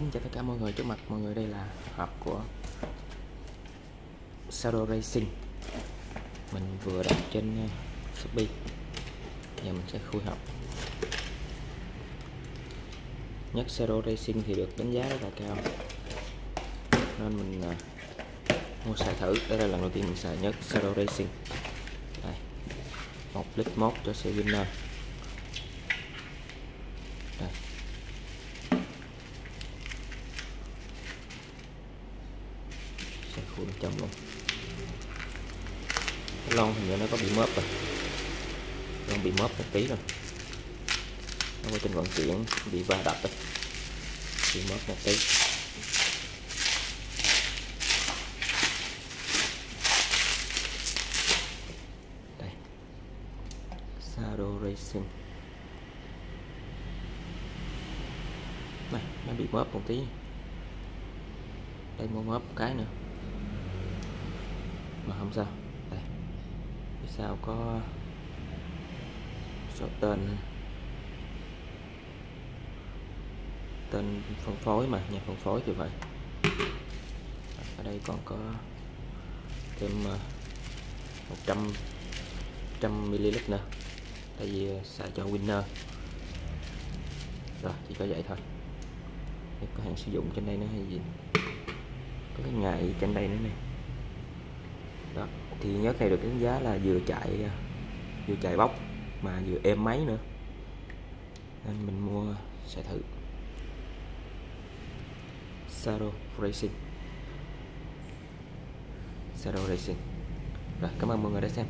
Xin chào tất cả mọi người, trước mặt. Mọi người đây là hộp của Shadow Racing. Mình vừa đặt trên ờ, Shopee. Giờ mình sẽ khui hộp. Nhất Shadow Racing thì được đánh giá rất là cao. Nên mình ờ, mua xài thử. Đây là lần đầu tiên mình xài nhất Shadow Racing. Đây, một lít mốt cho xe winner. Đây. Sẽ luôn. Cái lon hình như nó có bị mớp rồi. Lon bị mớp một tí rồi. Nó quá trình vận chuyển, bị va đập rồi. Bị mớp một tí. Đây. Shadow Racing. Này, nó bị mớp một tí. Đây, mua mớp một cái nữa mà không sao. Đây. Phía sau có số tên? Tên phân phối mà, nhà phân phối thì vậy. Ở đây còn có thêm ờ, 100 trăm ml nữa. Tại vì ờ, xài cho winner. Rồi, chỉ có vậy thôi. Để có hạn sử dụng trên đây nữa hay gì? Có cái ngày trên đây nữa nè đó, thì nhất này được đánh giá là vừa chạy à, vừa chạy bóc mà vừa êm máy nữa. Nên mình mua sẽ thử. Shadow Racing. Shadow Racing. Rồi, cảm ơn mọi người đã xem.